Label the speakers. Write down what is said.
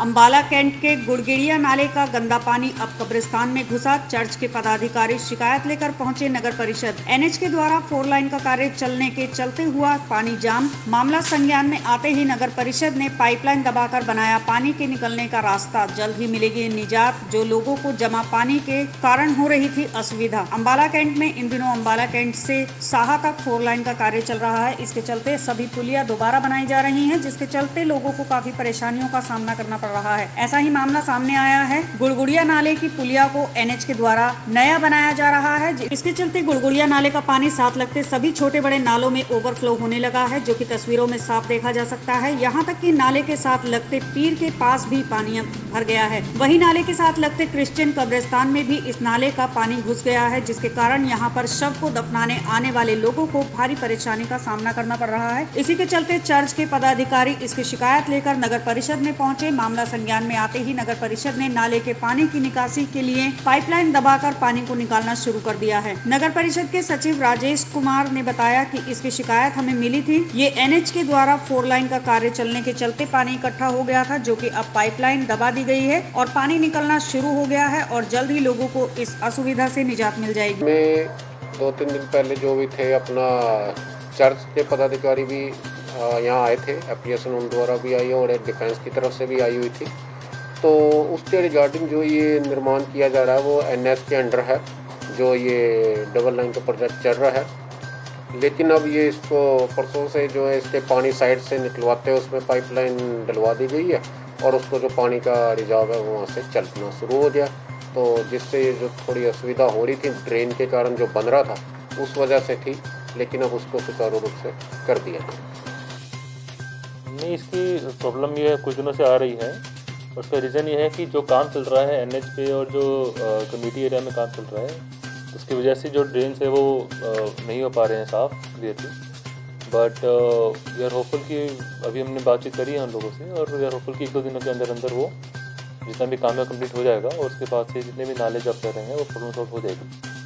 Speaker 1: Ambala cantt के गुड़गिड़िया नाले का गंदा पानी अब कब्रिस्तान में घुसा। चर्च के पदाधिकारी शिकायत लेकर पहुँचे नगर परिषद। एनएच के द्वारा फोर लाइन का कार्य चलने के चलते हुआ पानी जाम। मामला संज्ञान में आते ही नगर परिषद ने पाइपलाइन दबाकर बनाया पानी के निकलने का रास्ता। जल्द ही मिलेगी निजात, जो लोगों को जमा पानी के कारण हो रही थी असुविधा। अम्बाला कैंट में इन दिनों अम्बाला कैंट से साहा तक फोर लाइन का कार्य चल रहा है। इसके चलते सभी पुलिया दोबारा बनाई जा रही है, जिसके चलते लोगों को काफ़ी परेशानियों का सामना करना पड़ रहा है। ऐसा ही मामला सामने आया है। गुड़गुड़िया नाले की पुलिया को एनएच के द्वारा नया बनाया जा रहा है। इसके चलते गुड़गुड़िया नाले का पानी साथ लगते सभी छोटे बड़े नालों में ओवरफ्लो होने लगा है, जो की तस्वीरों में साफ़ देखा जा सकता है। यहाँ तक की नाले के साथ लगते पीर के पास भी पानी भर गया है। वही नाले के साथ लगते क्रिश्चियन कब्रिस्तान में भी इस नाले का पानी घुस गया है, जिसके कारण यहाँ पर शव को दफनाने आने वाले लोगों को भारी परेशानी का सामना करना पड़ रहा है। इसी के चलते चर्च के पदाधिकारी इसकी शिकायत लेकर नगर परिषद में पहुँचे। मामला संज्ञान में आते ही नगर परिषद ने नाले के पानी की निकासी के लिए पाइपलाइन दबाकर पानी को निकालना शुरू कर दिया है। नगर परिषद के सचिव राजेश कुमार ने बताया कि इसकी शिकायत हमें मिली थी। ये एनएच के द्वारा फोर लाइन का कार्य चलने के चलते पानी इकट्ठा हो गया था, जो की अब पाइपलाइन दबा दी गई है और पानी निकलना शुरू हो गया है और जल्द ही लोगों को इस असुविधा ऐसी निजात मिल जाएगी।
Speaker 2: दो तीन दिन पहले जो भी थे, अपना चर्च के पदाधिकारी भी यहाँ आए थे। एप्लीकेशन उन द्वारा भी आई है और एक डिफेंस की तरफ़ से भी आई हुई थी। तो उसके रिगार्डिंग जो ये निर्माण किया जा रहा है, वो एन के अंडर है, जो ये डबल लाइन का प्रोजेक्ट चल रहा है। लेकिन अब ये इसको परसों से जो है, इसके पानी साइड से निकलवाते हैं उसमें पाइपलाइन डलवा दी गई है और उसको जो पानी का रिजार्व है वो वहाँ से चलना शुरू हो गया। तो जिससे ये जो थोड़ी असुविधा हो रही थी ड्रेन के कारण जो बन रहा था, उस वजह से थी, लेकिन अब उसको सुचारू रूप से कर दिया
Speaker 3: नहीं इसकी प्रॉब्लम ये कुछ दिनों से आ रही है। उसका रीज़न ये है कि जो काम चल रहा है एनएच पे और जो कम्यूनिटी एरिया में काम चल रहा है उसकी वजह से जो ड्रेन है वो आ, नहीं हो पा रहे हैं साफ़ clearly but we are hopeful कि अभी हमने बातचीत करी है उन लोगों से और वी आर होपफुल कि एक दो दिनों के अंदर अंदर वो जितना भी काम है कंप्लीट हो जाएगा और उसके बाद से जितने भी नाले जब कर रहे हैं वो प्रॉब्लम सॉल्व हो जाएगी।